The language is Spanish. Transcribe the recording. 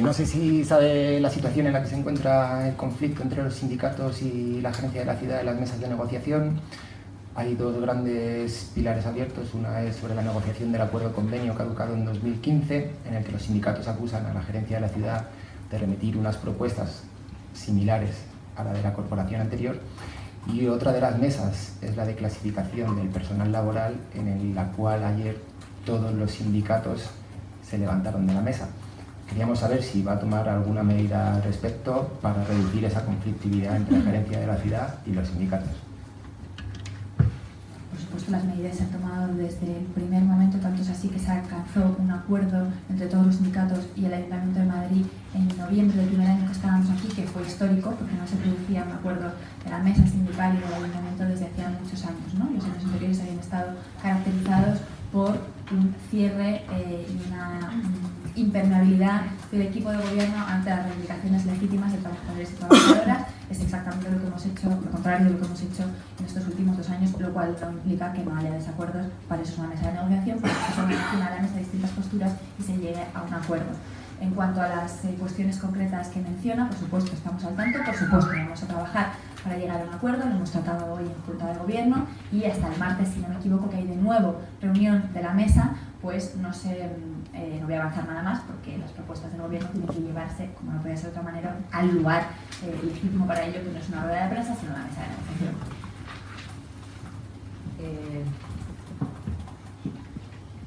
No sé si sabe la situación en la que se encuentra el conflicto entre los sindicatos y la gerencia de la ciudad en las mesas de negociación. Hay dos grandes pilares abiertos. Una es sobre la negociación del acuerdo convenio caducado en 2015, en el que los sindicatos acusan a la gerencia de la ciudad de remitir unas propuestas similares a la de la corporación anterior. Y otra de las mesas es la de clasificación del personal laboral, en la cual ayer todos los sindicatos se levantaron de la mesa. Queríamos saber si va a tomar alguna medida al respecto para reducir esa conflictividad entre la gerencia de la ciudad y los sindicatos. Por supuesto, las medidas se han tomado desde el primer momento, tanto es así que se alcanzó un acuerdo entre todos los sindicatos y el Ayuntamiento de Madrid en noviembre del primer año que estábamos aquí, que fue histórico, porque no se producía un acuerdo de la mesa sindical y del Ayuntamiento desde hacía muchos años. ¿no? Los años anteriores habían estado caracterizados por un cierre eh, y una impermeabilidad del equipo de gobierno ante las reivindicaciones legítimas de trabajadores y trabajadoras. Es exactamente lo que hemos hecho, lo contrario de lo que hemos hecho en estos últimos dos años, lo cual implica que no haya desacuerdos. Para eso es una mesa de negociación, para que se la mesa distintas posturas y se llegue a un acuerdo. En cuanto a las eh, cuestiones concretas que menciona, por supuesto estamos al tanto, por supuesto vamos a trabajar para llegar a un acuerdo, lo hemos tratado hoy en Junta de Gobierno y hasta el martes, si no me equivoco, que hay de nuevo reunión de la mesa, pues no sé, eh, no voy a avanzar nada más porque las propuestas del Gobierno tienen que llevarse, como no puede ser de otra manera, al lugar eh, legítimo para ello, que no es una rueda de prensa, sino una mesa